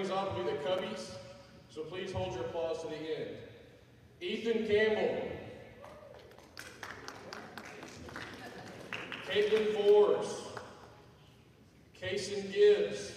things off will be the Cubbies, so please hold your applause to the end. Ethan Campbell. Caitlin Forbes. Kason Gibbs.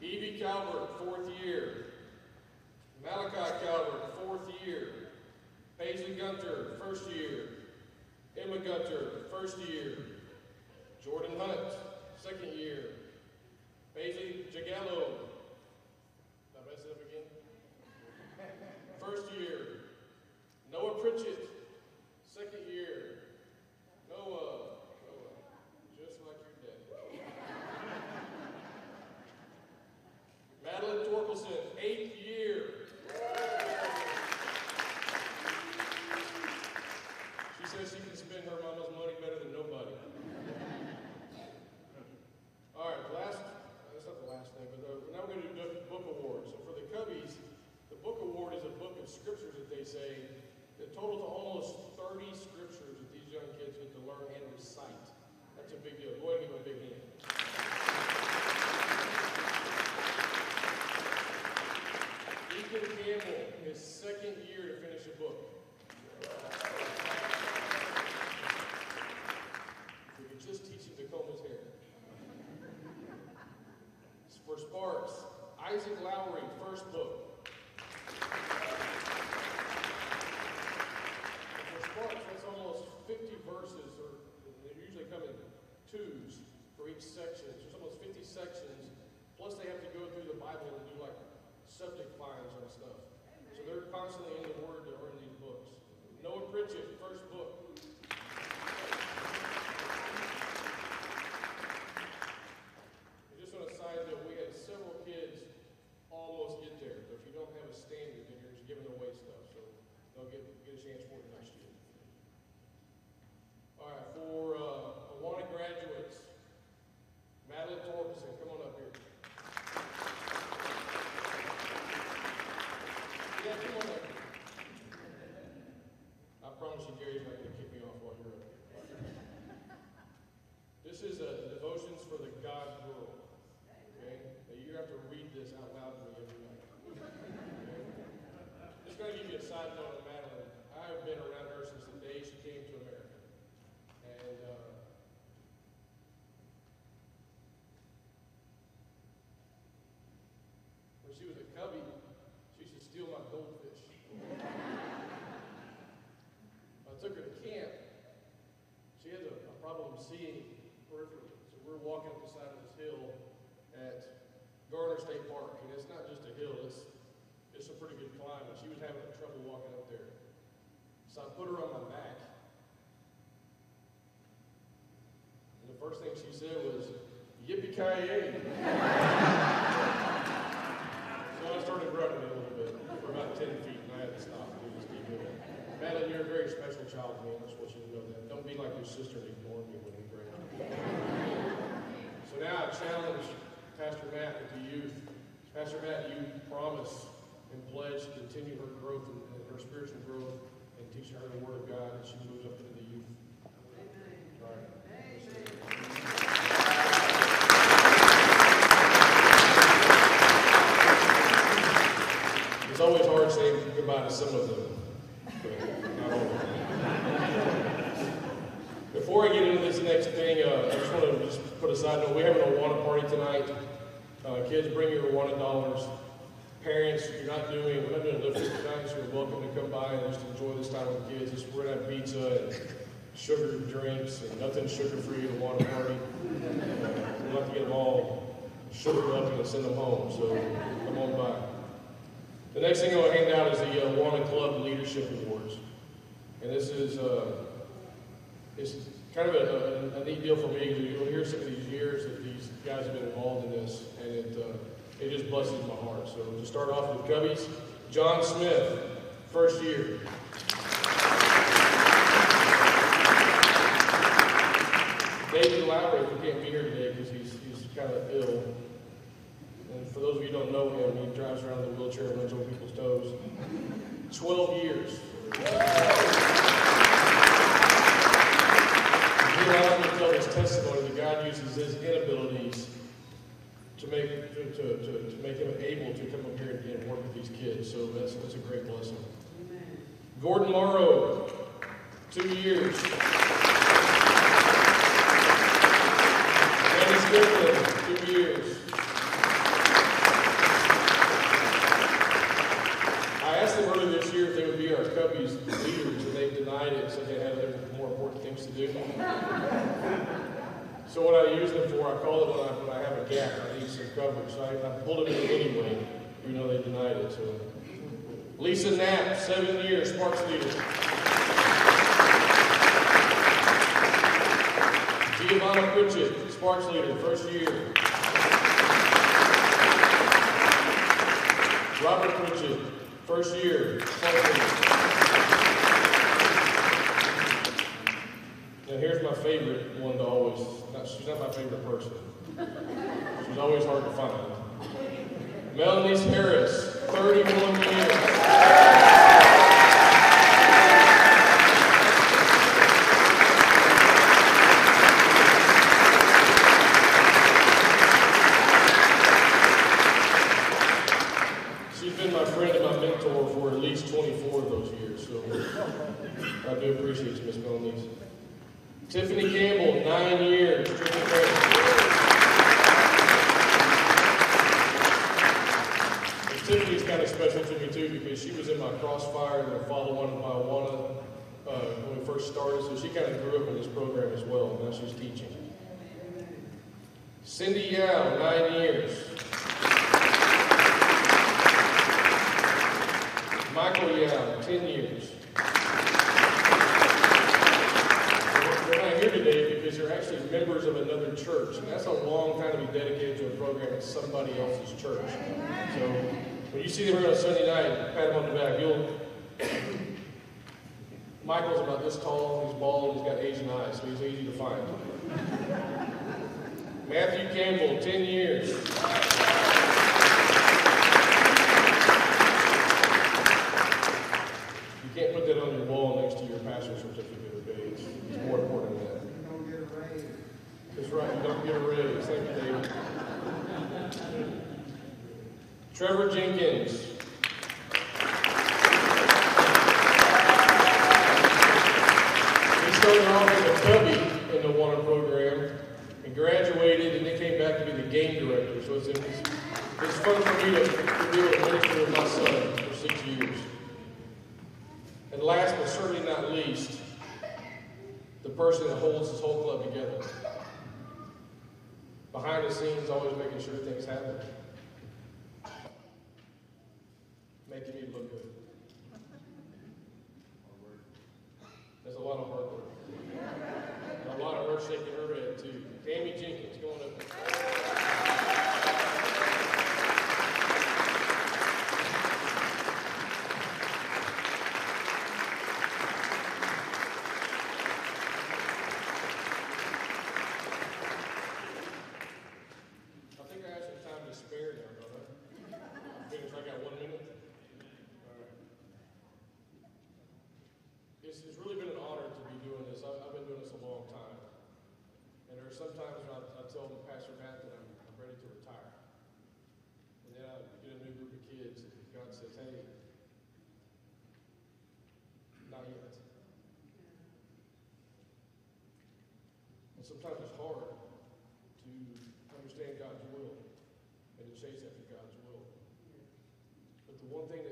Evie Calvert, fourth year. Malachi Calvert, fourth year. Paisley Gunter, first year. Emma Gunter, first year. First thing she said was, yippee-ki-yay. so I started running a little bit, for about ten feet, and I had to stop, and just keep moving. Madeline, you're a very special child to me, I just want you to know that. Don't be like your sister and ignore me when we pray. So now I challenge Pastor Matt with the youth. Pastor Matt, you promise and pledge to continue her growth and and her spiritual growth and teach her the Word of God as she moves up into the youth. All right. It's always hard saying goodbye to some of them, but not all of them. Before I get into this next thing, uh, I just want to just put a Awana party tonight. Uh, kids, bring your Awana dollars. Parents, you're not doing, we're not doing lift tonight, so you're welcome to come by and just enjoy this time with the kids. Just, we're gonna have pizza and sugar drinks and nothing sugar-free at a Awana party. We'll have to get them all sugared up and send them home, so come on by. The next thing I'll hand out is the uh, Awana Club Leadership Awards. And this is, uh, it's kind of a, a, a neat deal for me, because you'll hear some of these years that these guys have been involved in this, and it, uh, it just blesses my heart. So to start off with Cubbies, John Smith, first year. David Lowry, who can't be here today because he's, he's kind of ill. And for those of you who don't know him, he drives around in a wheelchair and runs on people's toes. 12 years. Me to tell his testimony that God uses his inabilities to make, to, to, to, to make him able to come up here and, and work with these kids. So that's, that's a great blessing. Amen. Gordon Morrow, two years. Strickland, two years. I asked them earlier this year if they would be our Cubbies leaders, and they denied it, said they had other more important things to do. So what I use them for, I call it when I, when I have a gap, I need some coverage. So I, I pulled them in anyway, even though they denied it. So Lisa Knapp, seven years, Sparks leader. Giovanna Pritchett, Sparks leader, first year. Robert Pritchett, first year, Sparks leader. Now here's my favorite one to always, not, she's not my favorite person. She's always hard to find. Melanie Harris, 31 continue the person that holds this whole club together. Behind the scenes, always making sure things happen.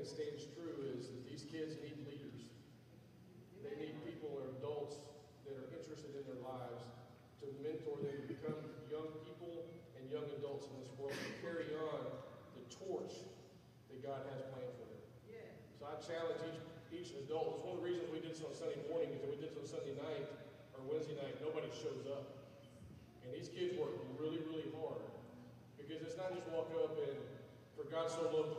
that stands true is that these kids need leaders. They need people or adults that are interested in their lives to mentor them to become young people and young adults in this world to carry on the torch that God has planned for them. Yeah. So I challenge each, each adult. It's one of the reasons we did this on Sunday morning because we did this on Sunday night or Wednesday night. Nobody shows up. And these kids work really, really hard because it's not just walk up and for God so loved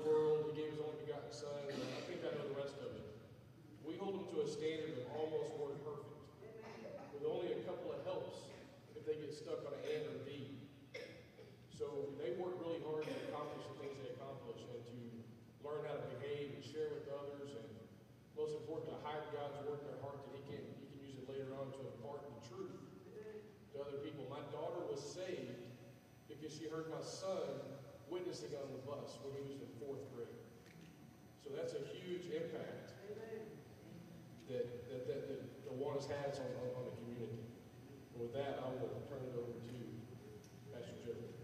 on to impart the truth to other people. My daughter was saved because she heard my son witnessing on the bus when he was in fourth grade. So that's a huge impact that, that, that, the one has on, on, on the community. And with that, I will turn it over to Pastor Jeffrey.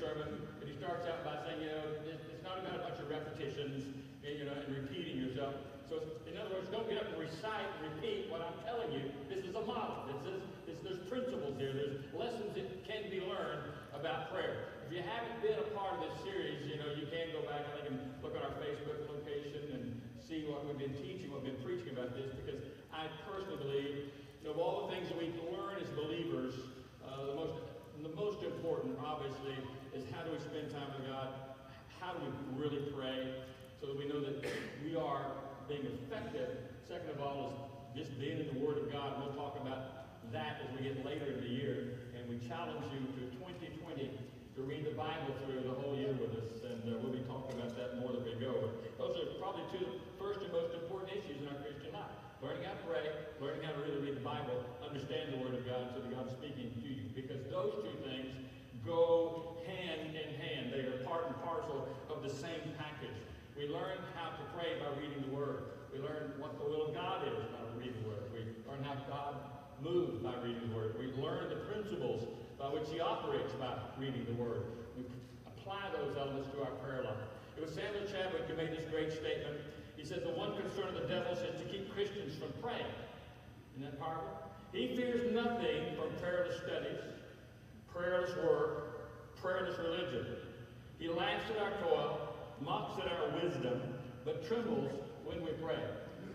Sermon, and he starts out by saying, you know, it's not about a bunch of repetitions, you know, and repeating yourself. So, in other words, don't get up and recite and repeat what I'm telling you. This is a model. This is, this, there's principles here. There's lessons that can be learned about prayer. If you haven't been a part of this series, you know, you can go back, and look at our Facebook location and see what we've been teaching, what we've been preaching about this, because I personally believe, you know, of all the things that we can learn as believers, uh, the most the most important, obviously, is how do we spend time with God? How do we really pray so that we know that we are being effective. Second of all is just being in the Word of God. We'll talk about that as we get later in the year. And we challenge you to 2020 to read the Bible through the whole year with us. And uh, we'll be talking about that more as we go. Those are probably two of the first and most important issues in our Christian life. Learning how to pray, learning how to really read the Bible, understand the Word of God so that God's speaking to you. Because those two things go part and parcel of the same package. We learn how to pray by reading the Word. We learn what the will of God is by reading the Word. We learn how God moves by reading the Word. We learn the principles by which He operates by reading the Word. We apply those elements to our prayer life. It was Samuel Chadwick who made this great statement. He says, the one concern of the devil is to keep Christians from praying. Isn't that powerful? He fears nothing from prayerless studies, prayerless work, prayerless religion. He laughs at our toil, mocks at our wisdom, but trembles when we pray.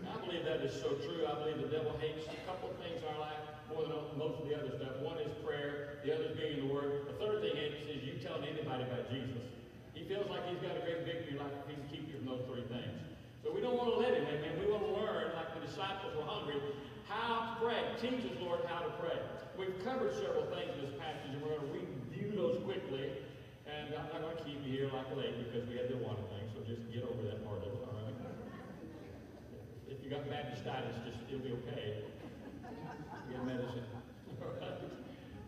I believe that is so true. I believe the devil hates a couple of things in our life more than most of the other stuff. One is prayer, the other is being in the Word. The third thing is, is you telling anybody about Jesus. He feels like he's got a great victory life if he can keep you from those three things. So we don't want to let him, amen. We want to learn, like the disciples were hungry, how to pray. Teach us, Lord, how to pray. We've covered several things in this passage, and we're going to review those quickly. And I'm not going to keep you here like late because we had the one thing, so just get over that part of it, all right? If you got Baptistitis, just it'll be okay. Get medicine. All right?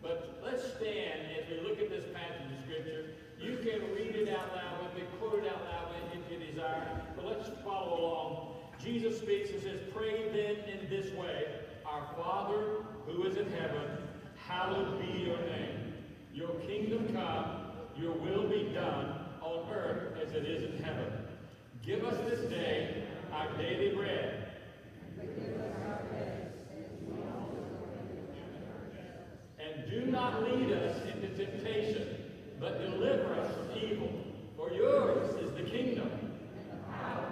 But let's stand as we look at this passage of Scripture. You can read it out loud with me, quote it out loud if you desire. But let's follow along. Jesus speaks and says, Pray then in this way, Our Father who is in heaven, hallowed be your name. Your kingdom come your will be done on earth as it is in heaven. Give us this day our daily bread. And do not lead us into temptation, but deliver us from evil. For yours is the kingdom, and the power,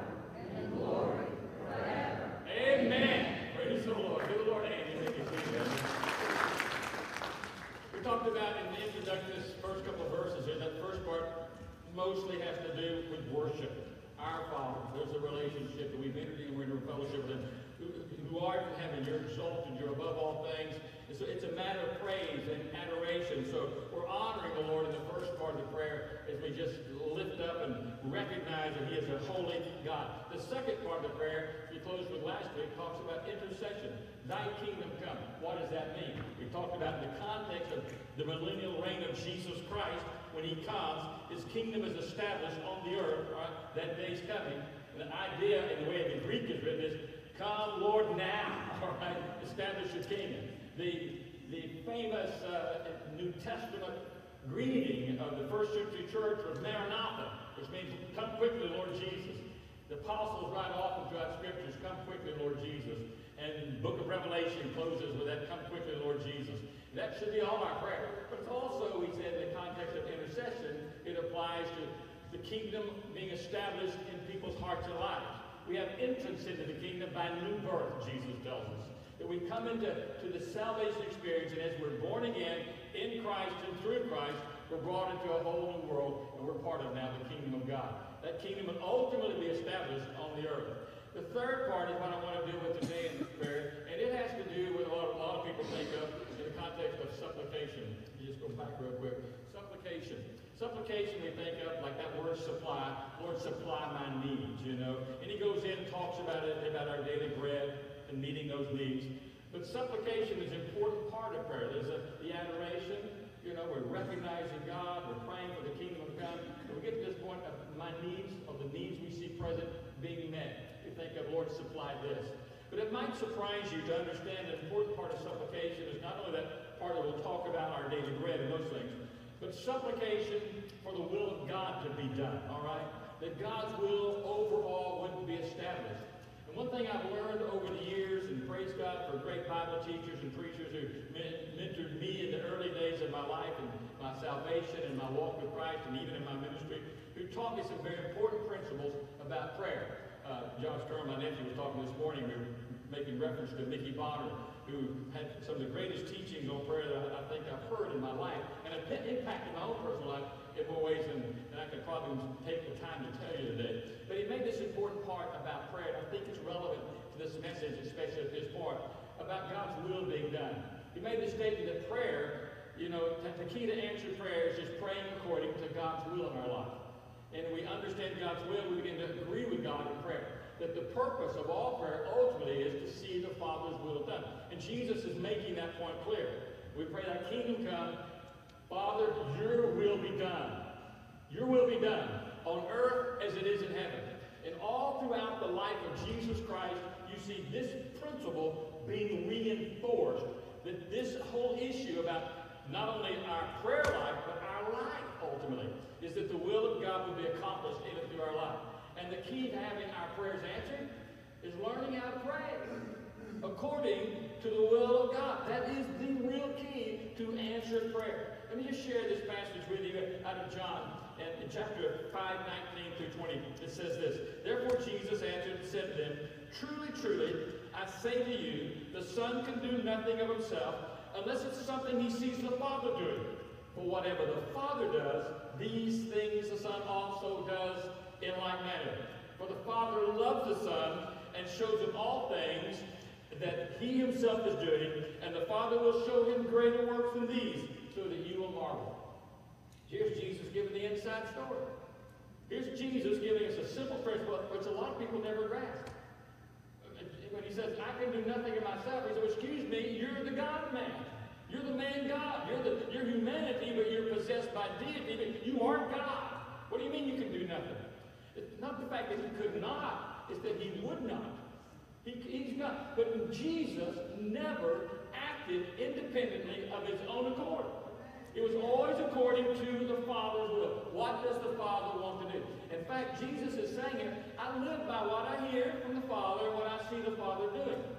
and the glory forever. Amen. Praise the Lord. Give the Lord a hand. You We talked about in the introduction, this first couple of verses here, that first part mostly has to do with worship. Our Father. There's a relationship that we've entered in, we're in a fellowship with Him. Who, who art in heaven, you're exalted, you're above all things. And so it's a matter of praise and adoration. So we're honoring the Lord in the first part of the just lift up and recognize that He is a holy God. The second part of the prayer, we closed with last week, talks about intercession. Thy kingdom come. What does that mean? We talked about in the context of the millennial reign of Jesus Christ. When he comes, his kingdom is established on the earth. Right? That day's coming. And the idea, in the way the Greek is written, is come, Lord, now. All right? Establish your kingdom. The, the famous uh, New Testament greeting of the first century church was Maranatha, which means come quickly, Lord Jesus. The apostles write often throughout scriptures, come quickly, Lord Jesus. And book of Revelation closes with that, come quickly, Lord Jesus. That should be all our prayer. But it's also, he said, in the context of intercession, it applies to the kingdom being established in people's hearts and lives. We have entrance into the kingdom by new birth, Jesus tells us. We come into to the salvation experience, and as we're born again in Christ and through Christ, we're brought into a whole new world, and we're part of now the kingdom of God. That kingdom will ultimately be established on the earth. The third part is what I want to deal with today in this prayer, and it has to do with what a lot of people think of in the context of supplication. You just go back real quick. Supplication. Supplication we think of like that word supply. Lord, supply my needs, you know. And he goes in and talks about it, about our daily bread and meeting those needs. But supplication is an important part of prayer. There's a, the adoration, you know, we're recognizing God, we're praying for the kingdom of God. And we get to this point of my needs, of the needs we see present being met. You think of, Lord, supply this. But it might surprise you to understand an important part of supplication is not only that part that we'll talk about our daily bread and those things, but supplication for the will of God to be done, all right? That God's will overall would be established. One thing I've learned over the years, and praise God for great Bible teachers and preachers who mentored me in the early days of my life and my salvation and my walk with Christ and even in my ministry, who taught me some very important principles about prayer. Uh, John Stern, my nephew, was talking this morning. We were making reference to Mickey Bonner, who had some of the greatest teachings on prayer that I, think I've heard in my life, and it impacted my own personal life in more ways than I could probably take the time to tell you today. But he made this important part about prayer, and I think it's relevant to this message, especially at this point, about God's will being done. He made the statement that prayer, you know, the key to answer prayer is just praying according to God's will in our life. And we understand God's will, we begin to agree with God in prayer. That the purpose of all prayer ultimately is to see the Father's will done. And Jesus is making that point clear. We pray that kingdom come, Father, your will be done. Your will be done on earth as it is in heaven. And all throughout the life of Jesus Christ, you see this principle being reinforced. That this whole issue about not only our prayer life, but our life ultimately, is that the will of God would be accomplished in and through our life. And the key to having our prayers answered is learning how to pray according to the will of God. That is the real key to answered prayer. Let me just share this passage with you out of John in chapter 5, 19 through 20. It says this Therefore Jesus answered and said to them, Truly, truly, I say to you, the Son can do nothing of himself unless it's something he sees the Father doing. For whatever the Father does, these things the Son also does in like manner. For the Father loves the Son and shows him all things that he himself is doing, and the Father will show him greater works than these, so that you will marvel. Inside story. Here's Jesus giving us a simple principle, which a lot of people never grasp. When he says, I can do nothing of myself, he says, excuse me, you're the God man. You're the man God. You're, the, you're humanity, but you're possessed by deity, but you are God. What do you mean you can do nothing? It's not the fact that he could not, it's that he would not. He, he's not. But Jesus never acted independently of his own accord. It was always according to the Father's will. What does the Father want to do? In fact, Jesus is saying here, I live by what I hear from the Father, what I see the Father doing.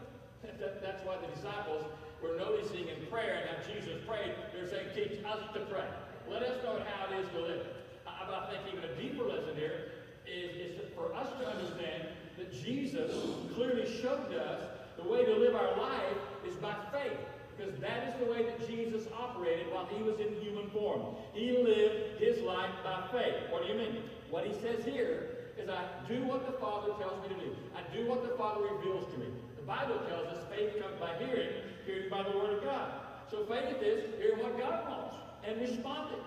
That, that's why the disciples were noticing in prayer, and how Jesus prayed, they're saying, teach us to pray. Let us know how it is to live. I, I think even a deeper lesson here is, is for us to understand that Jesus clearly showed us the way to live our life is by faith. Because that is the way that Jesus operated while he was in human form. He lived his life by faith. What do you mean? What he says here is I do what the Father tells me to do. I do what the Father reveals to me. The Bible tells us faith comes by hearing, hearing by the Word of God. So faith is hearing what God wants and responding.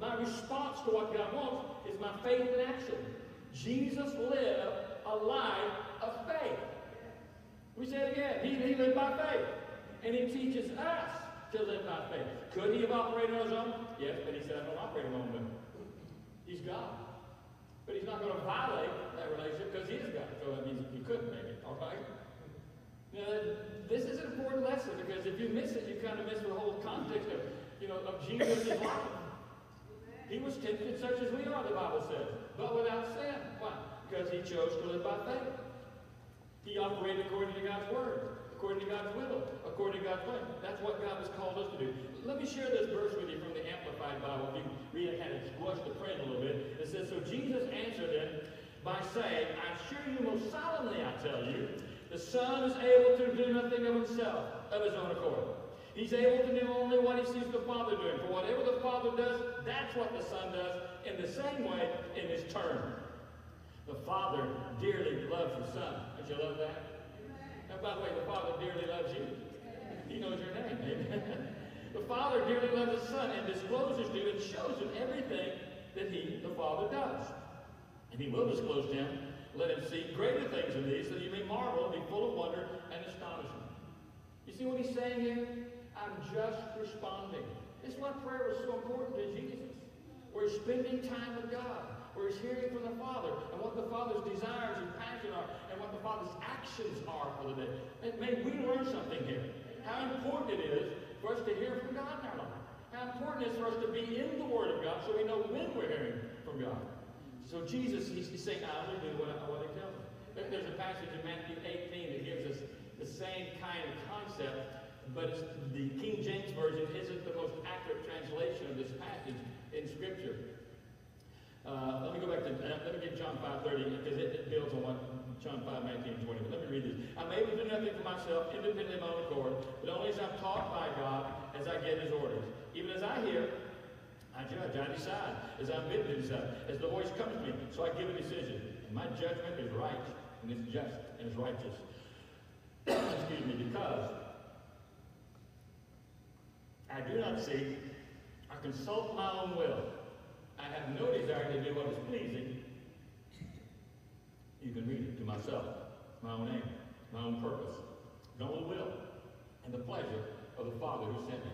My response to what God wants is my faith in action. Jesus lived a life of faith. We say it again. He, he lived by faith. And he teaches us to live by faith. Could he have operated on his own? Yes, but he said, I don't operate on my own. He's God. But he's not going to violate that relationship because he is God. So that means he couldn't make it, all right? Now, this is an important lesson because if you miss it, you kind of miss the whole context of, you know, of Jesus' life. He was tempted such as we are, the Bible says, but without sin. Why? Because he chose to live by faith. He operated according to God's word, according to God's will, according to God's plan. That's what God has called us to do. Let me share this verse with you from the Amplified Bible. If you read it, kind of squash the print a little bit. It says, So Jesus answered them by saying, I assure you most solemnly, I tell you, the Son is able to do nothing of himself, of his own accord. He's able to do only what he sees the Father doing. For whatever the Father does, that's what the Son does in the same way in his turn. The Father dearly loves the Son. Don't you love that? By the way, the Father dearly loves you. He knows your name. Amen. the Father dearly loves His Son and discloses to and shows him everything that he, the Father, does. And he will disclose to him. Let him see greater things than these, so that you may marvel and be full of wonder and astonishment. You see what he's saying here? I'm just responding. This is why prayer was so important to Jesus. We're spending time with God. Where he's hearing from the Father and what the Father's desires and passion are and what the Father's actions are for the day. And may we learn something here. How important it is for us to hear from God in our life. How important it is for us to be in the Word of God so we know when we're hearing from God. So Jesus, he's, saying, I only do what, what he tells me. There's a passage in Matthew 18 that gives us the same kind of concept, but the King James Version isn't the most accurate translation of this passage in Scripture. Uh, let me go back to, uh, let me get John 5.30, because it, it, builds on what John 5, 19, 20. But let me read this. I'm able to do nothing for myself, independently of my own accord, but only as I'm taught by God, as I get his orders. Even as I hear, I judge, I decide, as I'm bidden to decide, as the voice comes to me, so I give a decision. And my judgment is right, and it's just, and it's righteous. Excuse me, because I do not seek, I consult my own will. I have no desire to do what is pleasing. You can read it to myself, my own aim, my own purpose, my own will, and the pleasure of the Father who sent me.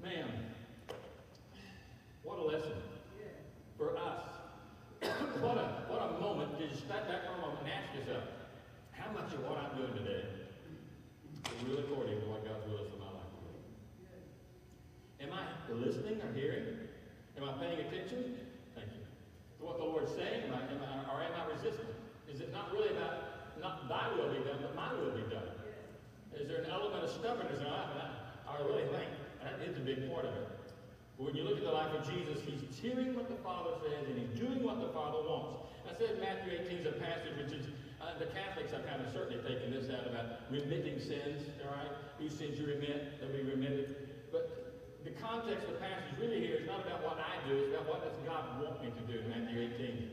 Man, what a lesson for us. what a what a moment to step back for a moment and ask yourself, how much of what I'm doing today is really according to what God's will is for my life? Am I listening or hearing? Am I paying attention? Thank you. To what the Lord's saying, am I, am I, or am I resisting? Is it not really about not thy will be done, but my will be done? Is there an element of stubbornness in? And I, I really think that is a big part of it. But when you look at the life of Jesus, he's hearing what the Father says and he's doing what the Father wants. I said Matthew 18 is a passage which is, uh, the Catholics have kind of certainly taken this out about remitting sins, all right? Whose sins you remit, they'll be remitted. Context of the passage really here is not about what I do, it's about what does God want me to do in Matthew 18.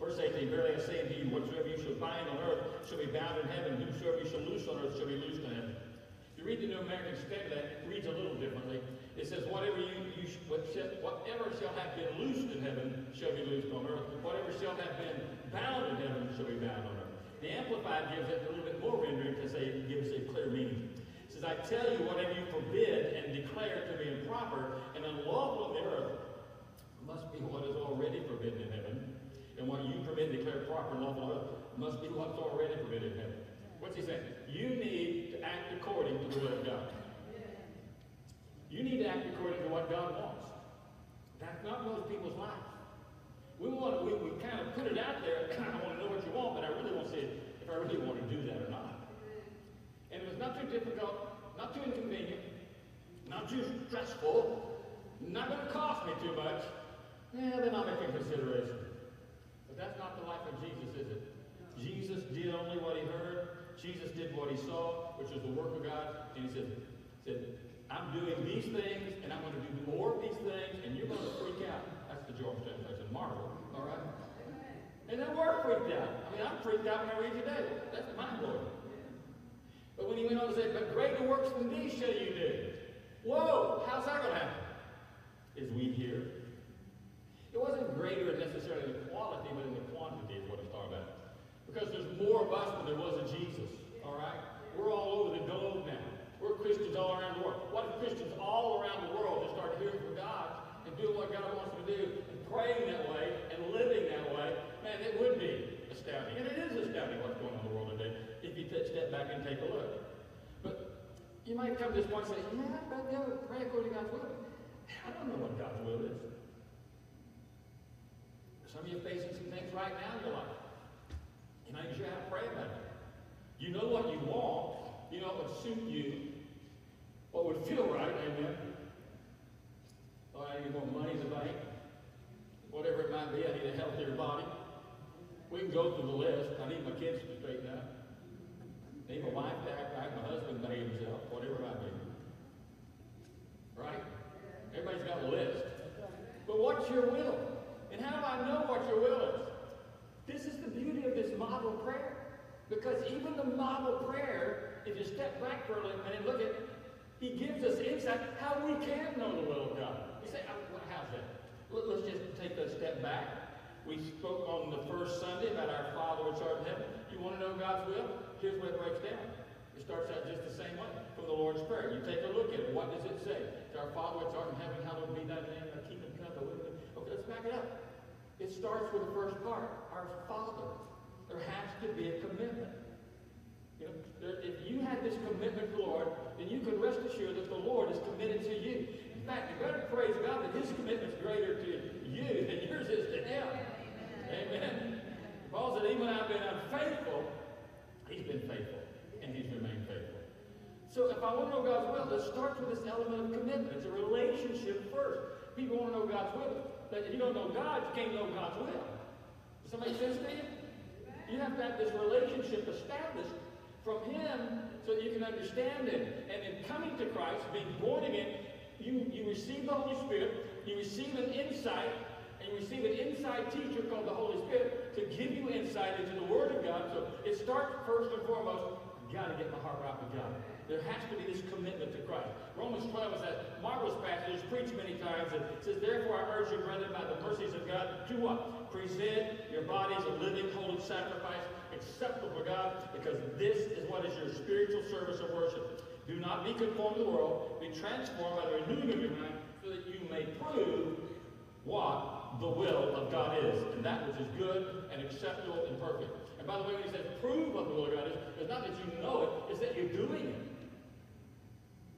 Verse 18, Verily I say unto you, whatsoever you shall bind on earth shall be bound in heaven, whosoever you shall loose on earth shall be loosed in heaven. If you read the New American Standard, that reads a little differently. It says, whatever you, you whatever shall have been loosed in heaven shall be loosed on earth. Whatever shall have been bound in heaven shall be bound on earth. The Amplified gives it a little bit more rendering to say, gives a clear meaning says, I tell you, whatever you forbid and declare to be improper and unlawful on the earth must be what is already forbidden in heaven. And what you permit and declare proper and lawful on earth must be what's already forbidden in heaven. What's he saying? You need to act according to the will of God. You need to act according to what God wants. That's not most people's life. We want we, we kind of put it out there, I want to know what you want, but I really want to see if I really want to do that or not. Not too difficult not too inconvenient, not too stressful, not going to cost me too much, yeah, then I'll make a consideration. But that's not the life of Jesus, is it? Jesus did only what he heard. Jesus did what he saw, which was the work of God. And he said, said I'm doing these things, and I'm going to do more of these things, and you're going to freak out. That's the George translation. Marvel. All right? And then we're freaked out. I mean, I'm freaked out when I read today. That's mind-blowing. But when he went on to say, but greater works than these shall you do. Whoa, how's that going to happen? Is we here? It wasn't greater necessarily in the quality, but in the quantity is what it's talking about. Because there's more of us than there was of Jesus. All right? We're all over the globe now. We're Christians all around the world. What if Christians all around the world just start hearing from God and doing what God wants them to do and praying that way and living that way? Man, it would be astounding. And it is astounding what's going on in the world today if you back and take a look. But you might come to this point and say, yeah, but yeah, pray according to God's will. I don't know what God's will is. Some of you are facing some things right now in your life. You know, you should have to pray about it. You know what you want. You know what would suit you. What would feel right, amen. Oh, I need more money the bank. Whatever it might be, I need a healthier body. We can go through the list. I need my kids to straighten out. Need my wife to act right, my husband to himself, whatever it might be. Right? Everybody's got a list. But what's your will? And how do I know what your will is? This is the beauty of this model prayer. Because even the model prayer, if you step back for a little minute and look at he gives us insight how we can know the will of God. You say, oh, how's that? Let's just take a step back. We spoke on the first Sunday about our Father which art in heaven. You want to know God's will? Here's where it breaks down. It starts out just the same way from the Lord's Prayer. You take a look at it. What does it say? It's our Father which art in heaven, hallowed be thy name, thy kingdom come, thy will be. Okay, let's back it up. It starts with the first part, our Father. There has to be a commitment. You know, there, if you had this commitment to the Lord, then you can rest assured that the Lord is committed to you. In fact, you better praise God that His commitment is greater to you than yours is to Him. Amen. Paul said, even when I've been unfaithful, He's been faithful, and He's remained faithful. So if I want to know God's will, it starts with this element of commitment. It's a relationship first. People want to know God's will. But if you don't know God, you can't know God's will. Does that make sense to you? You have to have this relationship established from Him so that you can understand it. And in coming to Christ, being born again, you, you receive the Holy Spirit, you receive an insight, and receive an inside teacher called the Holy Spirit to give you insight into the Word of God. So it starts first and foremost, you got to get my heart right with God. There has to be this commitment to Christ. Romans 12 is that marvelous passage, preached many times. It says, Therefore I urge you, brethren, by the mercies of God, to what? Present your bodies a living, holy sacrifice, acceptable to God, because this is what is your spiritual service of worship. Do not be conformed to the world, be transformed by the renewing of your mind, so that you may prove the will of God is, and that which is good and acceptable and perfect. And by the way, when he says prove what the will of God is, it's not that you know it, it's that you're doing it.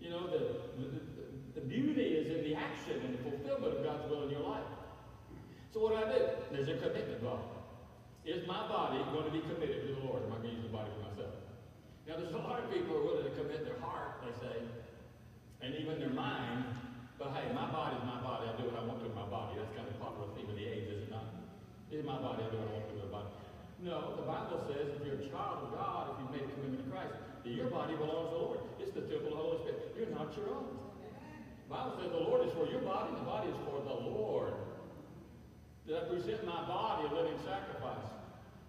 You know, the, the, the beauty is in the action and the fulfillment of God's will in your life. So what do I do? There's a commitment body. Is my body going to be committed to the Lord? Am I going to use the body for myself? Now, there's a lot of people who are willing to commit their heart, they say, and even their mind, but hey, my body's my body. I do what I want to with my body. That's kind of the popular theme of the age, is it not? It's my body. I do what I want to with my body. No, the Bible says if you're a child of God, if you've made a commitment to Christ, your body belongs to the Lord. It's the temple of the Holy Spirit. You're not your own. The Bible says the Lord is for your body, and the body is for the Lord. That I present my body a living sacrifice.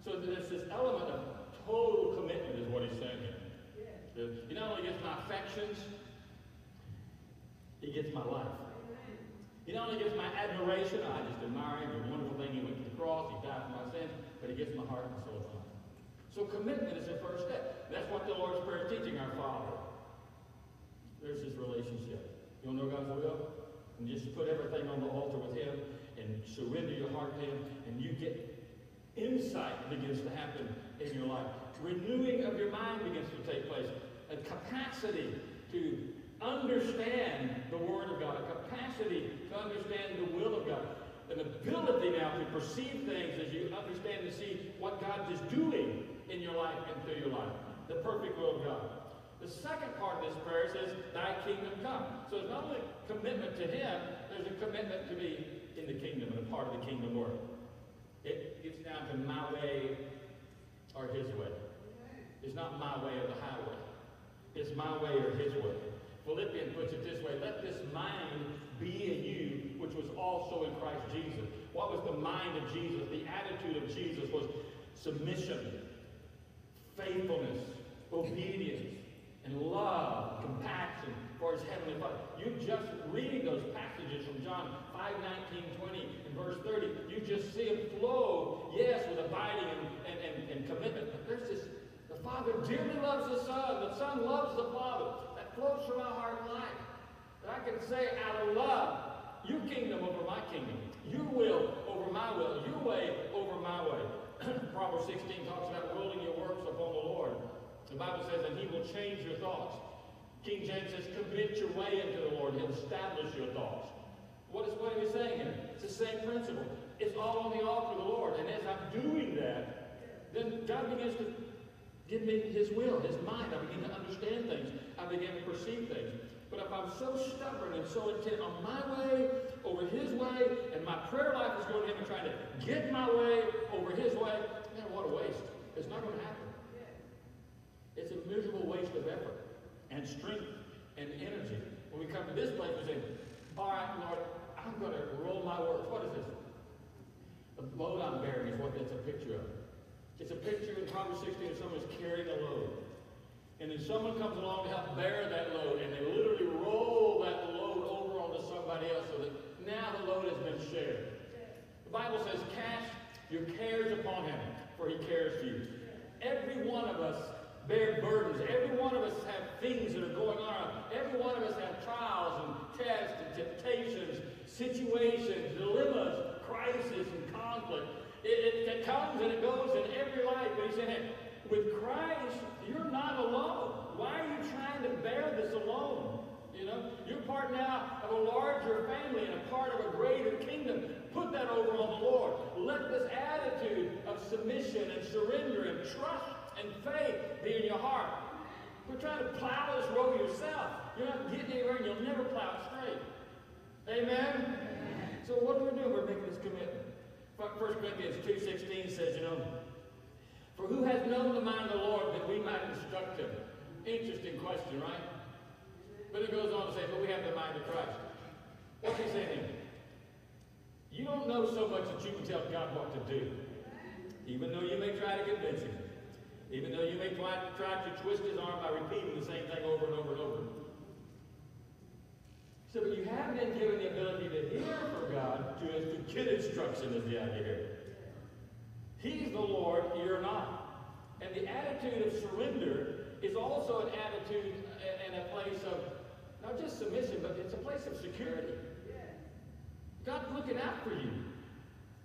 So there's this element of total commitment, is what he's saying here. He not only gets my affections, he gets my life. He not only gets my admiration, I just admire him, the wonderful thing he went to the cross, he died for my sins, but he gets my heart and soul. So commitment is the first step. That's what the Lord's Prayer is teaching our Father. There's this relationship. You want to know God's will? And just put everything on the altar with Him and surrender your heart to Him, and you get insight begins to happen in your life. Renewing of your mind begins to take place. A capacity to understand the Word of God, a capacity to understand the will of God, an ability now to perceive things as you understand and see what God is doing in your life and through your life. The perfect will of God. The second part of this prayer says, Thy kingdom come. So it's not only a commitment to Him, there's a commitment to be in the kingdom and a part of the kingdom work. It gets down to my way or His way. It's not my way or the highway. It's my way or His way. Philippians puts it this way Let this mind be in you, which was also in Christ Jesus. What was the mind of Jesus? The attitude of Jesus was submission, faithfulness, obedience, and love, compassion for his heavenly Father. You just reading those passages from John 5, 19, 20, and verse 30, you just see it flow, yes, with abiding and, and, and, and commitment. But there's this, the Father dearly loves the Son, the Son loves the Father. Flows from our heart and life. That I can say out of love, your kingdom over my kingdom, your will over my will, your way over my way. Proverbs 16 talks about rolling your works upon the Lord. The Bible says that he will change your thoughts. King James says, commit your way into the Lord. He'll establish your thoughts. What is what are we saying here? It's the same principle. It's all on the altar of the Lord. And as I'm doing that, then God begins to give me his will, his mind. I begin to understand things. I begin to perceive things. But if I'm so stubborn and so intent on my way over his way, and my prayer life is going to him and trying to get my way over his way, man, what a waste. It's not going to happen. It's a miserable waste of effort and strength and energy. When we come to this place, we say, all right, Lord, I'm going to roll my works. What is this? The load I'm bearing is what that's a picture of. It's a picture in Proverbs 16 of someone's carrying a load. And then someone comes along to help bear that load, and they literally roll that load over onto somebody else so that now the load has been shared. The Bible says, cast your cares upon him, for he cares for you. Every one of us bear burdens. Every one of us have things that are going on. Every one of us have trials and tests and temptations, situations, dilemmas, crisis, and conflict. It, it, it comes and it goes in every life. But he said, hey, with Christ, you're not alone. Why are you trying to bear this alone? You know, you're part now of a larger family and a part of a greater kingdom. Put that over on the Lord. Let this attitude of submission and surrender and trust and faith be in your heart. We're trying to plow this road yourself. You're not getting anywhere and you'll never plow it straight. Amen? So what are we doing? We're making this commitment. 1 Corinthians 2.16 says, you know, For who has known the mind of the Lord that we might instruct him? Interesting question, right? But it goes on to say, but we have the mind of Christ. What's he saying here? You don't know so much that you can tell God what to do. Even though you may try to convince him. Even though you may try, to twist his arm by repeating the same thing over and over and over. So, but you have been given the ability to hear from God, to, to get instruction is the idea here. He's the Lord, you're not. And the attitude of surrender is also an attitude and a place of not just submission, but it's a place of security. God's looking out for you.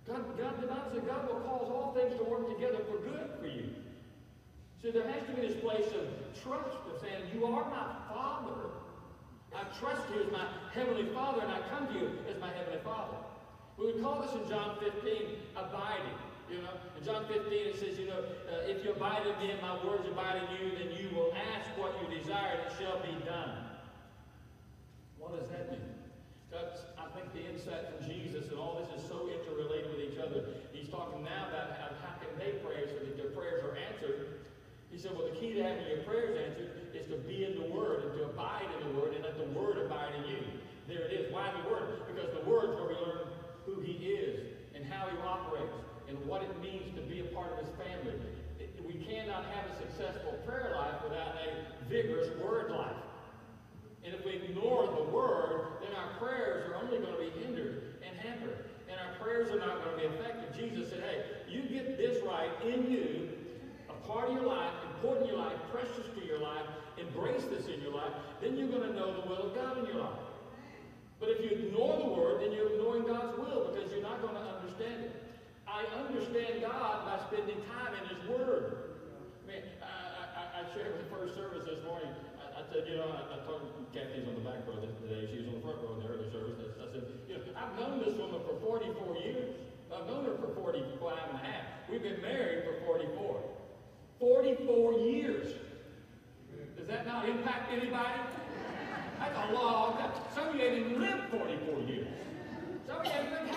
God, God, the Bible says God will cause all things to work together for good for you. So there has to be this place of trust of saying, You are my Father. I trust you as my Heavenly Father, and I come to you as my Heavenly Father. We would call this in John 15 abiding. You know, in John 15 it says, you know, uh, if you abide in me and my words abide in you, then you will ask what you desire, and it shall be done. What does that mean? That's, I think the insight from Jesus and all this is so interrelated with each other. He's talking now about how, how can they pray so that their prayers are answered. He said, well, the key to having your prayers answered is to be in the Word and to abide in the Word and let the Word abide in you. There it is. Why the Word? Because the Word is where we learn who He is and how He operates what it means to be a part of His family. We cannot have a successful prayer life without a vigorous Word life. And if we ignore the Word, then our prayers are only going to be hindered and hampered. And our prayers are not going to be effective. Jesus said, hey, you get this right in you, a part of your life, important in your life, precious to your life, embrace this in your life, then you're going to know the will of God in your life. But if you ignore the Word, then you're ignoring God's will because you're not going to understand it. I understand God by spending time in His Word. I mean, I, I, I shared with the first service this morning. I, I said, you know, I, I told Kathy's on the back row today. She was on the front row in the early service. I said, you know, I've known this woman for 44 years. I've known her for 45 and a half. We've been married for 44. 44 years. Does that not impact anybody? That's a long time. Some of you haven't lived 44 years. Some of you haven't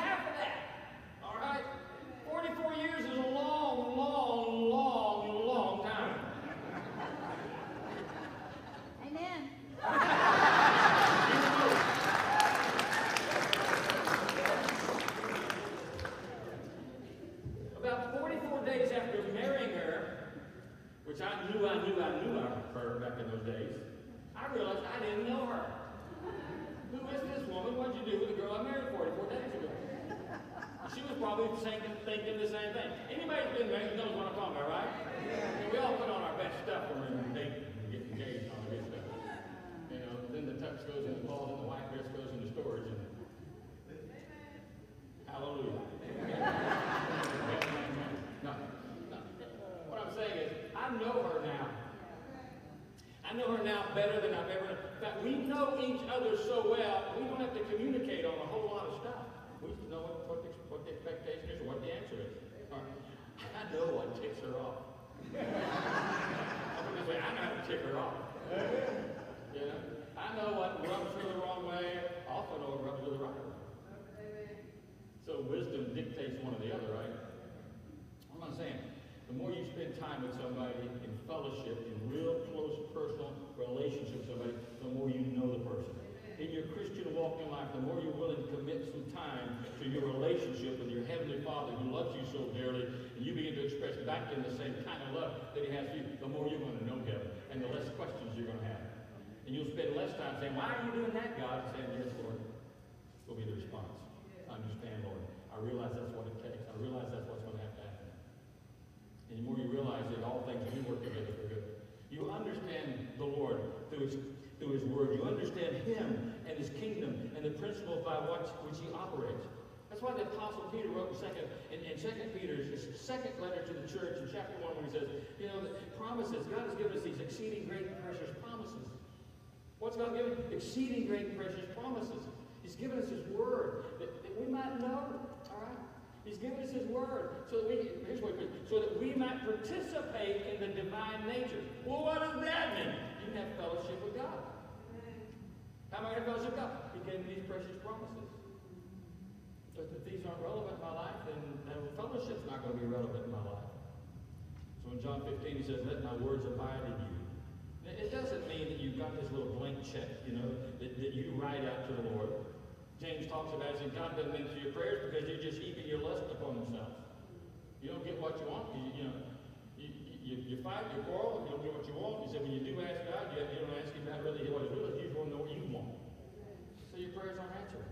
the Apostle Peter wrote in second in, in Second Peter's second letter to the church in chapter one, where he says, you know, the promises. God has given us these exceeding great and precious promises. What's God given? Exceeding great and precious promises. He's given us His Word that, that we might know. All right. He's given us His Word so that we here's what so that we might participate in the divine nature. Well, what does that mean? You have fellowship with God. How am I going to fellowship with God? He gave me these precious promises. But if these aren't relevant in my life, then, then fellowship's not going to be relevant in my life. So in John 15, he says, Let my words abide in you. It doesn't mean that you've got this little blank check, you know, that, that you write out to the Lord. James talks about it, God doesn't answer your prayers because you're just heaping your lust upon himself. You don't get what you want. You, you know, you, you, you fight, you quarrel, you don't get what you want. He said, when you do ask God, you, you don't ask him about really what his will is. You just want to know what you want. So your prayers aren't answered.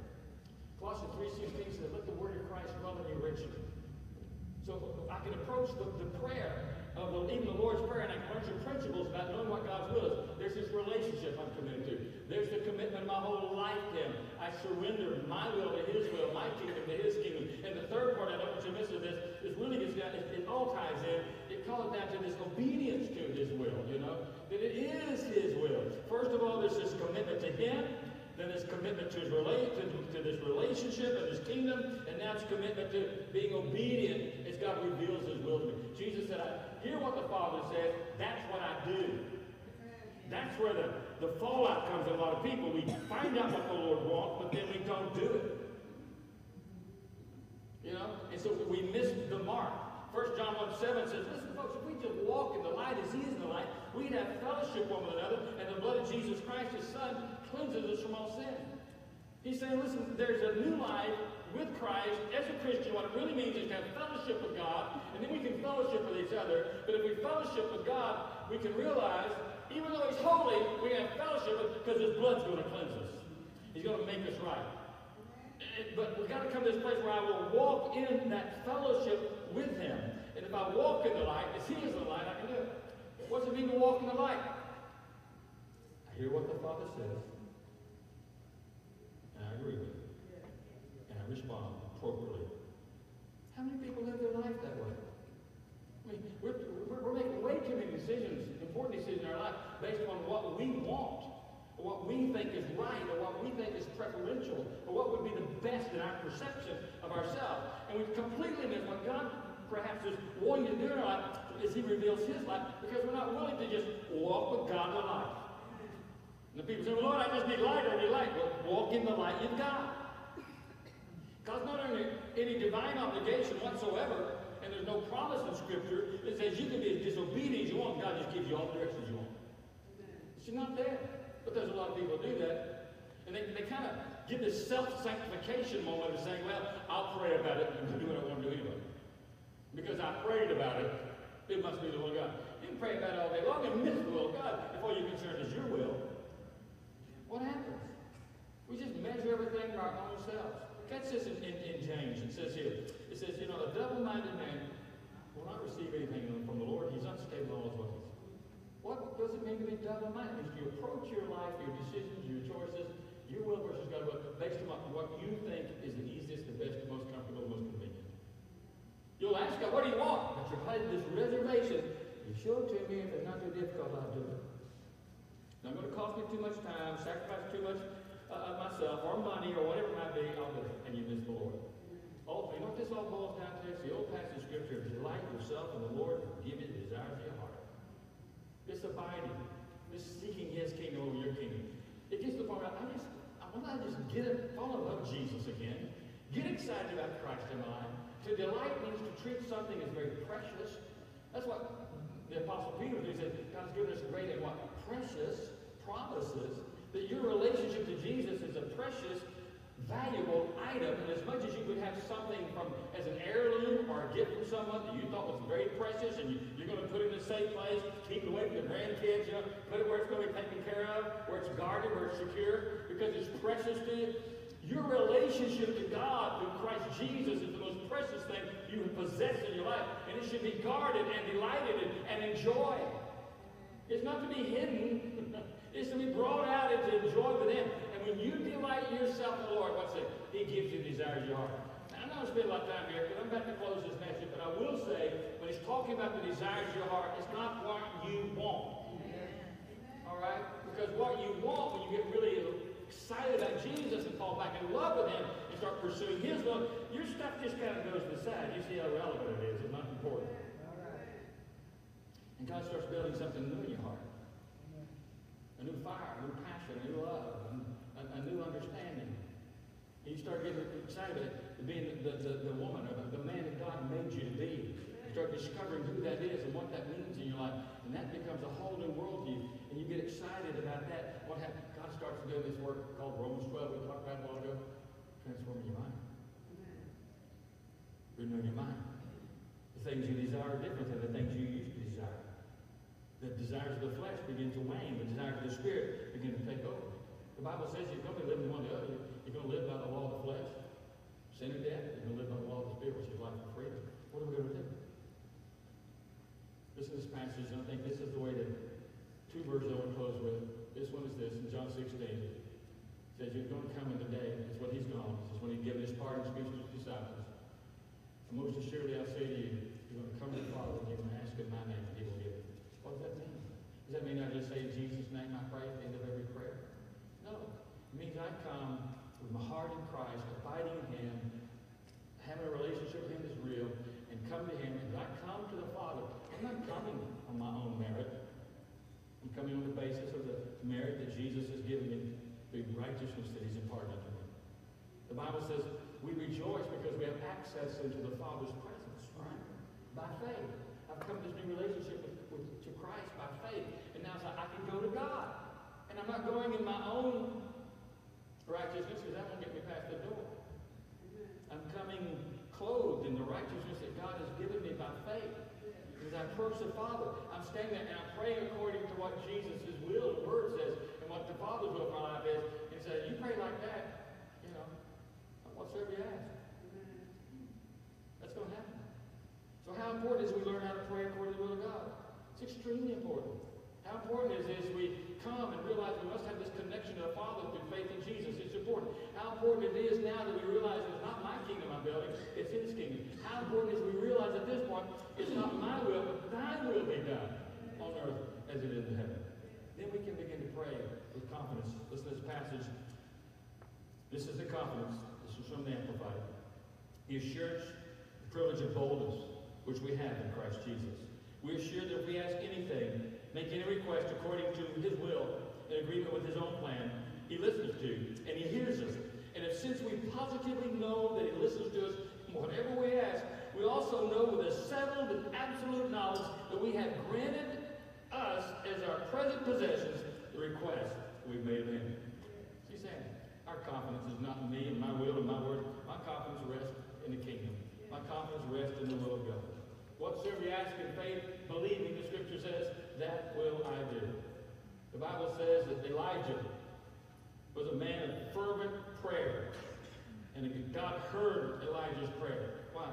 Colossians 3.16 says, let the word of Christ dwell in you richly. So I can approach the, the prayer of the, even the Lord's Prayer, and I can learn some principles about knowing what God's will is. There's this relationship I'm committed to. There's the commitment of my whole life to Him. I surrender my will to His will, my kingdom to His kingdom. And the third part, I don't want you to miss of this, is really gets down, it, it all ties in. It calls down to this obedience to His will, you know? That it is His will. First of all, there's this commitment to Him. Then it's commitment to his relate to, to this relationship and his kingdom, and now it's commitment to being obedient as God reveals his will to me. Jesus said, I hear what the Father says, that's what I do. That's where the, the fallout comes in a lot of people. We find out what the Lord wants, but then we don't do it. You know? And so we miss the mark. 1 John 1 7 says, listen, folks, if we just walk in the light as he is in the light, we'd have fellowship one with another, and the blood of Jesus Christ, his son, cleanses us from all sin. He's saying, listen, there's a new life with Christ as a Christian. What it really means is to have fellowship with God, and then we can fellowship with each other. But if we fellowship with God, we can realize, even though He's holy, we have fellowship with because His blood's going to cleanse us. He's going to make us right. But we've got to come to this place where I will walk in that fellowship with Him. And if I walk in the light, as He is the light, I can do it. What does it mean to walk in the light? I hear what the Father says. Agree with it. And I respond appropriately. How many people live their life that way? I mean, we're, we're, we're making way too many decisions, important decisions in our life, based on what we want, or what we think is right, or what we think is preferential, or what would be the best in our perception of ourselves. And we completely miss what God perhaps is wanting to do in our life as He reveals His life, because we're not willing to just walk with God in life. And the people say, well, Lord, I just need light, I need light. Well, walk in the light you've got. God's not under any divine obligation whatsoever, and there's no promise in Scripture that says you can be as disobedient as you want, God just gives you all the directions you want. It's not there. But there's a lot of people do that. And they, they kind of get this self-sanctification moment of saying, well, I'll pray about it and do what I want to do anyway. Because I prayed about it, it must be the will of God. You can pray about it all day long and miss the will of God if all you're concerned is your will. What happens? We just measure everything by our own selves. Catch this in, in, in James. It says here, it says, you know, a double-minded man will not receive anything from the Lord. He's unstable in all his ways. What does it mean to be double-minded? Means you approach your life, your decisions, your choices, your will versus God's will, based on what you think is the easiest, the best, the most comfortable, the most convenient. You'll ask God, what do you want? But you're having this reservation. You show it to me. If it's not too difficult, I'll do it. Not going to cost me too much time, sacrifice too much uh, of myself or money or whatever it might be, I'll do it. And you miss the Lord. Oh, you know what this all boils down to? It's the old passage of scripture, delight yourself in the Lord and give you the desires of your heart. This abiding, this seeking his kingdom over your kingdom. It gets to the point where I just, I want to just get it, fall in love with Jesus again. Get excited about Christ in life. To delight means to treat something as very precious. That's what the Apostle Peter said, God's given us great and what? Precious promises that your relationship to Jesus is a precious, valuable item. And as much as you would have something from as an heirloom or a gift from someone that you thought was very precious and you, you're going to put it in a safe place, keep it away from the grandkids, you know, put it where it's going to be taken care of, where it's guarded, where it's secure, because it's precious to you. Your relationship to God through Christ Jesus is the most precious thing you possess in your life. And it should be guarded and delighted and enjoyed. It's not to be hidden. it's to be brought out and to enjoy with Him. And when when you delight yourself in the Lord, what's it? He gives you the desires of your heart. Now, I'm not going to spend a lot of time here because I'm about to close this message, but I will say, when he's talking about the desires of your heart, it's not what you want. All right? Because what you want when you get really excited about Jesus and fall back in love with him and start pursuing his love, your stuff just kind of goes to the side. You see how relevant it is. It's not important. And God starts building something new in your heart. A new fire, a new passion, a new love, a, a new understanding. And you start getting excited about being the, the, the woman or the, the man that God made you to be. You start discovering who that is and what that means in your life. And that becomes a whole new world to you. And you get excited about that. What happens? God starts doing this work called Romans 12 we talked about a while ago. Transforming your mind. Renewing your mind. The things you desire are different than the things you used to. The desires of the flesh begin to wane. The desires of the spirit begin to take over. The Bible says you're going to live in one or the other. You're going to live by the law of the flesh, sin or death. You're going to live by the law of the spirit, which is life and freedom. What are we going to do? Listen to this passage, and I think this is the way to, two verses I want to close with. This one is this, in John 16. It says, you're going to come in the day, that's what he's gone. Is when he's given his parting speech to his disciples. And most assuredly I say to you, you're going to come to the Father, and you're going to ask in my name, and he will give it. What does that mean? Mean I just say in Jesus' name I pray at the end of every prayer? No. It means I come with my heart in Christ, abiding in him, having a relationship with him that's real, and come to him. And I come to the Father. I'm not coming on my own merit. I'm coming on the basis of the merit that Jesus has given me, the righteousness that he's imparted unto me. The Bible says we rejoice because we have access into the Father's presence, right? By faith. I've come to this new relationship with, with, to Christ by faith. I can go to God. And I'm not going in my own righteousness because that won't get me past the door. I'm coming clothed in the righteousness that God has given me by faith. Because I approach the Father, I'm standing there and I'm praying according to what Jesus' will, the Word says, and what the Father's will for my life is. And says, you pray like that, you know, whatsoever you ask. That's going to happen. So how important is we learn how to pray according to the will of God? It's extremely important. How important is it as we come and realize we must have this connection to the Father through faith in Jesus? It's important. How important it is now that we realize it's not my kingdom I'm building, it's His kingdom. How important is we realize at this point it's not my will, but Thy will be done on earth as it is in heaven. Then we can begin to pray with confidence. Listen to this passage. This is the confidence. This is from the Amplified. The assurance, the privilege of boldness, which we have in Christ Jesus. We are sure that if we ask anything, make any request according to his will, in agreement with his own plan, he listens to and he hears us. And if since we positively know that he listens to us, whatever we ask, we also know with a settled and absolute knowledge that we have granted us as our present possessions the request we've made of him. She's saying, our confidence is not in me and my will and my word. My confidence rests in the kingdom. My confidence rests in the will of God. Whatsoever you ask in faith, believing, the scripture says, that will I do. The Bible says that Elijah was a man of fervent prayer. And God heard Elijah's prayer. Why?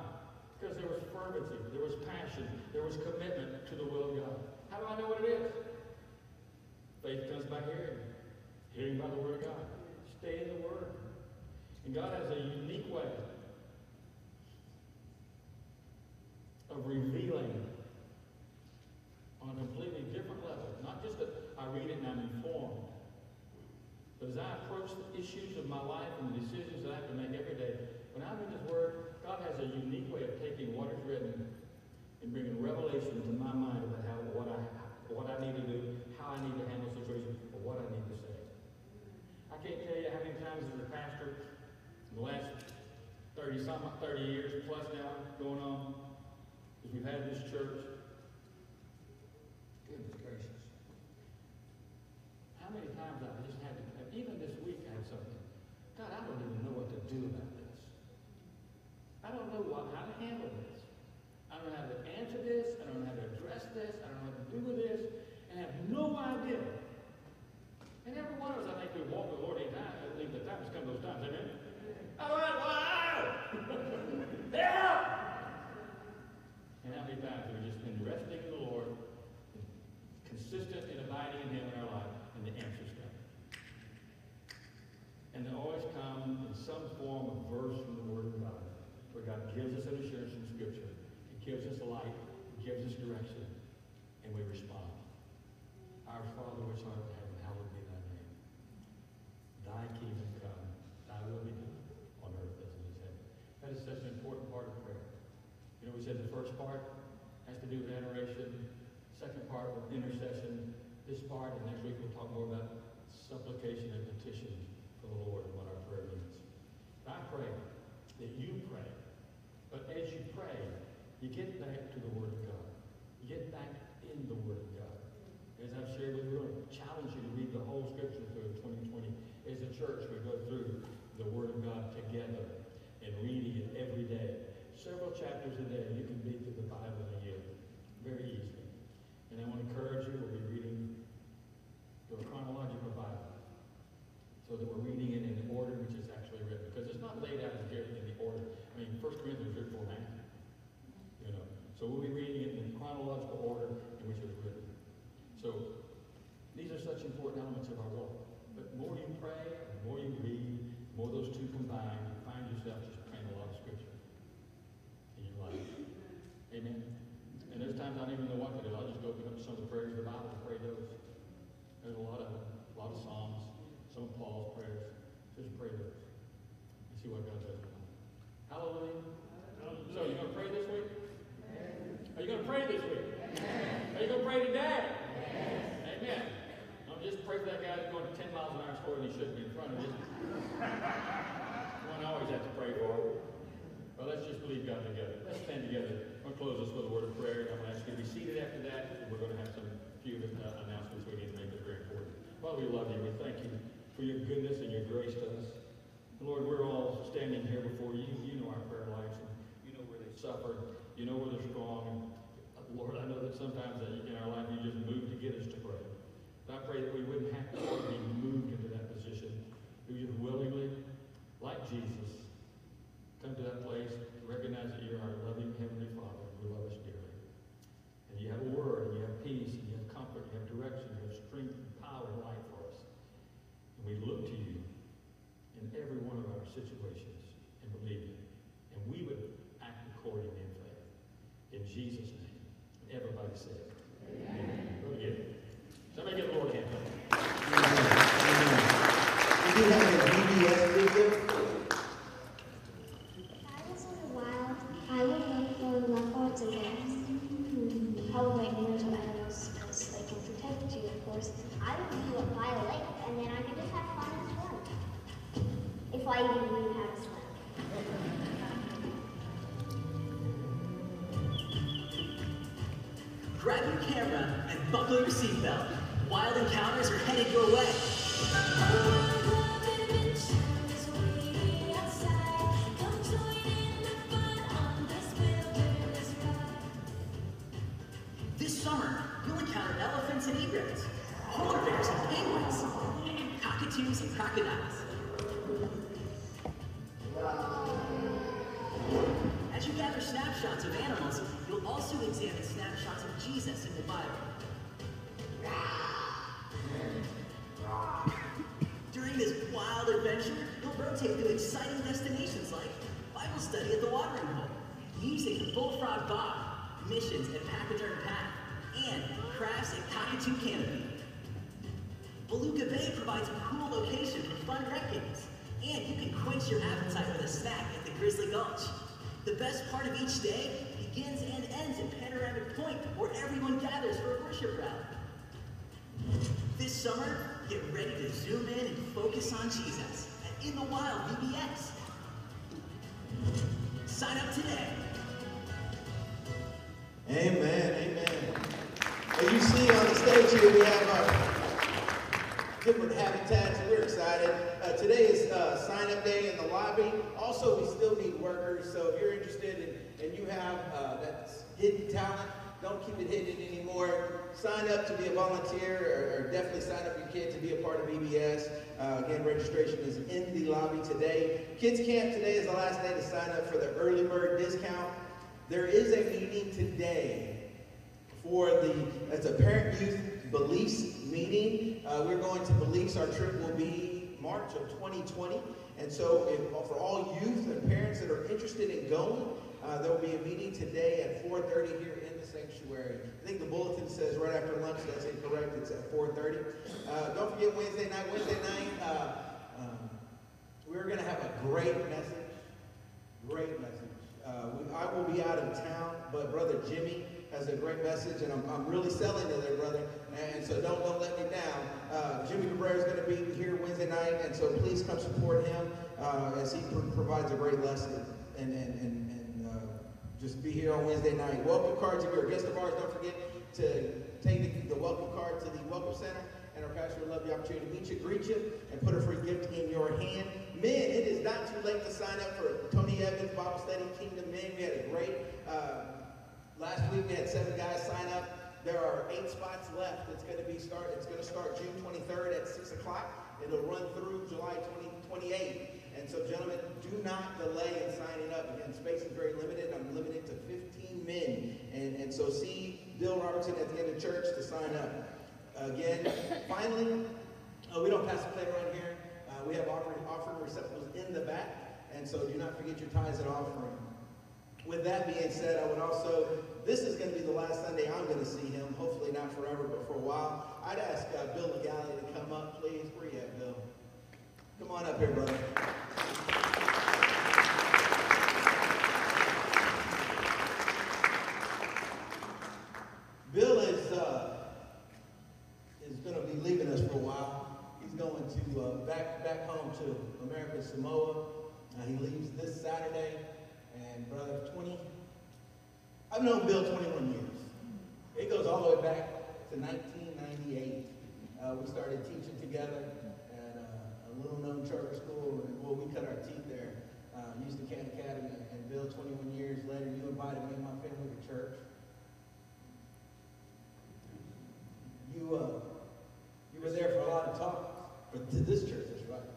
Because there was fervency, there was passion, there was commitment to the will of God. How do I know what it is? Faith comes by hearing. Hearing by the word of God. Stay in the word. And God has a unique way of revealing on a completely different level. Not just that I read it and I'm informed, but as I approach the issues of my life and the decisions that I have to make every day, when I'm in Word, God has a unique way of taking what is written and bringing revelation to my mind about how what I what I need to do, how I need to handle situations, or what I need to say. I can't tell you how many times as a pastor in the last 30 some 30 years plus now going on, as we've had this church. Goodness gracious. How many times I've just had to, even this week I had something. God, I don't even know what to do about this. I don't know what, how to handle this. I don't know how to answer this. I don't know how to address this. I don't know what to do with this. And I have no idea. And every one of us, I think, we walk with the Lord any time. I think the time has come those times. Amen? All right, wow! Help! And how many times have we just been resting consistent in abiding in Him in our life, and the answers is coming. And they always come in some form of verse from the Word of God, where God gives us an assurance in Scripture. He gives us light. He gives us direction. And we respond. Our Father which art in heaven, hallowed be thy name. Thy kingdom come, thy will be done on earth as it is heaven. That is such an important part of prayer. You know, we said the first part has to do with adoration second part of intercession, this part, and next week we'll talk more about supplication and petition for the Lord and what our prayer means. I pray that you pray, but as you pray, you get back to the Word of God. You get back in the Word of God. As I've shared with you, I challenge you to read the whole Scripture through 2020. As a church, we go through the Word of God together and reading it every day. Several chapters a day. You can read through the Bible in a year very easily. I want to encourage you, we'll be reading the chronological Bible so that we're reading it in the order which is actually written. Because it's not laid out in the order. I mean, First Corinthians written before Matthew. You know. So we'll be reading it in the chronological order in which it was written. So these are such important elements of our walk. But the more you pray, the more you read, the more those two combine, you find yourself just praying a lot of scripture in your life. Amen. And there's times I don't even know what to do. I'll just prayers the Bible and pray those. There's a lot of a lot of Psalms, some of Paul's prayers. Just pray those. And see what God does. Hallelujah. So you gonna pray this week? Are you gonna pray this week? Are you gonna pray today? Amen. Don't just pray for that guy that's going 10 miles an hour slower than he should be in front of you. One always has to pray for. Well, let's just believe God together. Let's stand together. I'm going to close this with a word of prayer. I'm going to ask you to be seated after that. And we're going to have some few uh, announcements we need to make that are very important. Father, we love you. We thank you for your goodness and your grace to us. And Lord, we're all standing here before you. You know our prayer lives. You know where they suffer. You know where they're strong. And Lord, I know that sometimes in our life you just move to get us to pray. But I pray that we wouldn't have to be moved into that position. We just willingly, like Jesus, come to that place recognize that you're our loving Heavenly Father who love us dearly. And you have a word, and you have peace, and you have comfort, you have direction, you have strength and power and life for us. And we look to you in every one of our situations and believe. And we would act accordingly in faith. In Jesus' name. Everybody said, missions at Pachyderm Pack, and crafts at Cockatoo Canopy. Beluga Bay provides a cool location for fun games, and you can quench your appetite with a snack at the Grizzly Gulch. The best part of each day begins and ends at Panoramic Point, where everyone gathers for a worship rally. This summer, get ready to zoom in and focus on Jesus at In the Wild VBS. Sign up today. Amen, amen. You see on the stage here, we have our different habitats, we're excited. Uh, today is uh, sign up day in the lobby. Also, we still need workers, so if you're interested in, and you have uh, that hidden talent, don't keep it hidden anymore. Sign up to be a volunteer, or, or definitely sign up your kid to be a part of VBS. Uh, again, registration is in the lobby today. Kids Camp today is the last day to sign up for the early bird discount. There is a meeting today for the, it's a parent youth Belize meeting. Uh, we're going to Belize. Our trip will be March of 2020. And so if, for all youth and parents that are interested in going, Uh, there will be a meeting today at 4.30 here in the sanctuary. I think the bulletin says right after lunch. That's incorrect. It's at 4.30. Uh, don't forget Wednesday night. Wednesday night, uh, um, we're going to have a great message. Great message. Uh, I will be out of town, but Brother Jimmy has a great message, and I'm, I'm really selling it there, brother. And so don't don't let me down. Uh, Jimmy Cabrera is going to be here Wednesday night, and so please come support him uh, as he pr- provides a great lesson. And and and, and uh, just be here on Wednesday night. Welcome cards if you're a guest of ours. Don't forget to take the, the welcome card to the welcome center. And our pastor would love the opportunity to meet you, greet you, and put a free gift in your hand. Men, it is not too late to sign up for Tony Evans Bible Study Kingdom Men. We had a great, uh, last week we had seven guys sign up. There are eight spots left. It's going to be start. It's going to start June 23rd at 6 o'clock. It'll run through July 20, 28th. And so, gentlemen, do not delay in signing up. Again, space is very limited. I'm limited to 15 men. And, and so see Bill Robertson at the end of church to sign up. Again, finally, uh, we don't pass the plate around here. We have offering, offering receptacles in the back, and so do not forget your tithes and offering. With that being said, I would also, this is going to be the last Sunday I'm going to see him, hopefully not forever, but for a while. I'd ask uh, Bill McGalley to come up, please. Where you at, Bill? Come on up here, brother. Bill is uh, is going to be leaving us for a while. He's going to uh, back back home to American Samoa. Uh, he leaves this Saturday, and brother, 20. I've known Bill 21 years. It goes all the way back to 1998. Uh, we started teaching together at uh, a little known charter school, and well, we cut our teeth there. Uh, Houston Can Academy, and Bill, 21 years later, you invited me and my family to church. You, uh, you were there for a lot of talks, th- this church, that's right.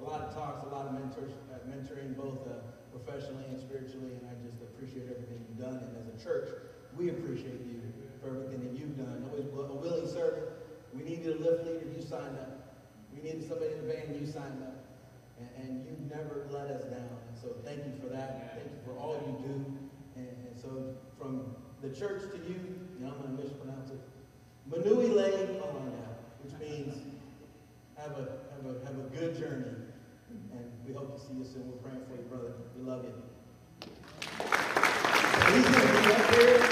A lot of talks, a lot of mentors, uh, mentoring, both uh, professionally and spiritually, and I just appreciate everything you've done. And as a church, we appreciate you for everything that you've done. Always a willing servant. We needed a lift leader, you signed up. We needed somebody in the band, you signed up. And, and you never let us down. And so thank you for that. Thank you for all you do. And, and so from the church to you, you know, I'm going to mispronounce it. Manui Lane which means have a, have a, have a good journey. We hope to see you soon. We're praying for you, brother. We love you.